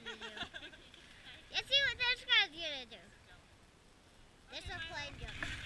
gonna do. Let's see what this guy's gonna do. This is a plane jump.